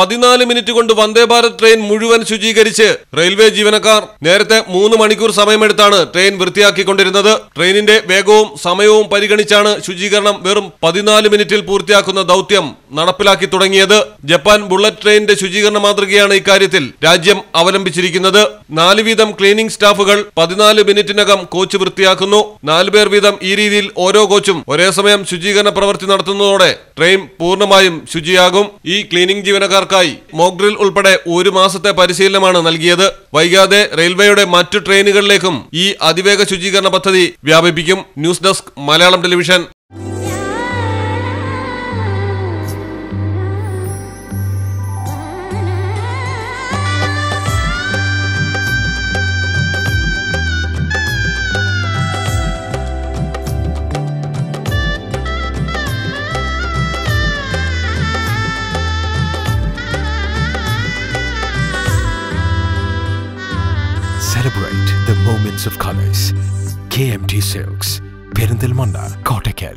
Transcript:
പതിനാല് മിനിറ്റ് കൊണ്ട് വന്ദേ ഭാരത് ട്രെയിൻ മുഴുവൻ ശുചീകരിച്ച് റെയിൽവേ ജീവനക്കാർ നേരത്തെ മൂന്ന് മണിക്കൂർ സമയമെടുത്താണ് ട്രെയിൻ വൃത്തിയാക്കിക്കൊണ്ടിരുന്നത്. ട്രെയിനിന്റെ വേഗവും സമയവും പരിഗണിച്ചാണ് ശുചീകരണം വെറും പതിനാല് മിനിറ്റിൽ പൂർത്തിയാക്കുന്ന ദൗത്യം നടപ്പിലാക്കി തുടങ്ങിയത്. ജപ്പാൻ ബുള്ളറ്റ് ട്രെയിനിന്റെ ശുചീകരണ മാതൃകയാണ് ഇക്കാര്യത്തിൽ രാജ്യം അവലംബിച്ചിരിക്കുന്നത്. നാല് വീതം ക്ലീനിംഗ് സ്റ്റാഫുകൾ പതിനാല് മിനിറ്റിനകം കോച്ച് വൃത്തിയാക്കുന്നു. നാലുപേർ വീതം ഈ രീതിയിൽ ഓരോ കോച്ചും ഒരേ സമയം ശുചീകരണ പ്രവൃത്തി നടത്തുന്നതോടെ ട്രെയിൻ പൂർണമായും ശുചിയാകും. ഈ ക്ലീനിംഗ് ജീവനക്കാർക്കായി മോക്ഡ്രിൽ ഉൾപ്പെടെ ഒരു മാസത്തെ പരിശീലനമാണ് നൽകിയത്. വൈകാതെ റെയിൽവേയുടെ മറ്റു ട്രെയിനുകളിലേക്കും ഈ അതിവേഗ ശുചീകരണ പദ്ധതി വ്യാപിപ്പിക്കും. News desk Malayalam television. Celebrate the moments of colors. KMT Silks, Perindalmanda, Kottakkal.